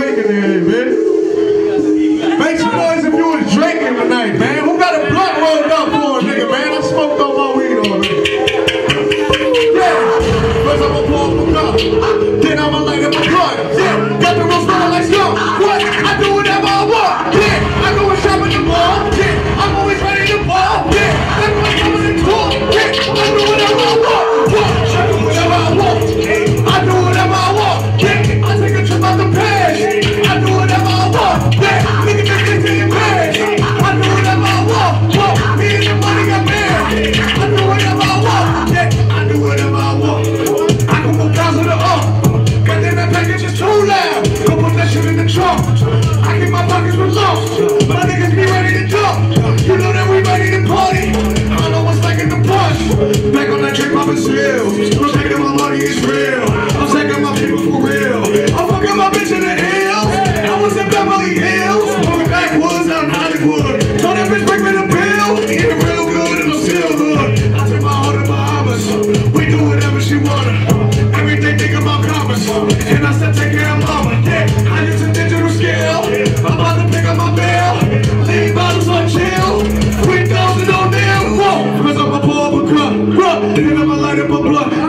faking there, man. Make some noise if you was drinking tonight, man. Who got a blunt rolled up for a nigga, man? I smoked all my weed already. Yeah, let's have applause for God. 우와.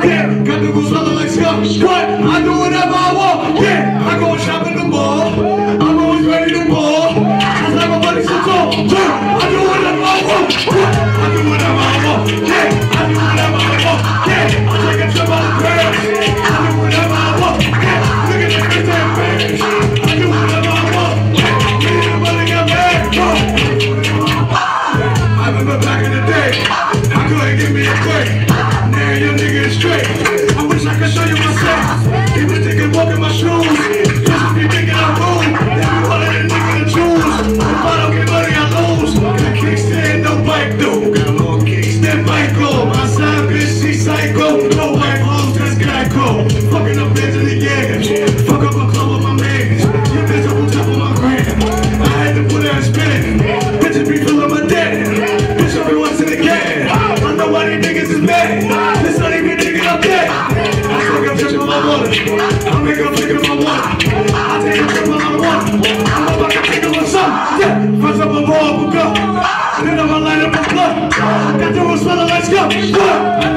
way. How could give me a break? Now your nigga is straight. I wish I could show you my myself. He was taking thinking walking my shoes. Just be thinking I'm rude. Every one of them niggas to choose. If I don't get money, I lose. Got kickstand, no bike though. Got long kicks, that. My side bitch, she psycho. No white hoes, that's Geico. Fucking I'm make a I take I want it. I'm about to my son. Up a ball, book. Then I'm gonna light up my blood. Got the rose smell, let's go.